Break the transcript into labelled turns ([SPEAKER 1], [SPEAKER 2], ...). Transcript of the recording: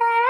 [SPEAKER 1] Bye.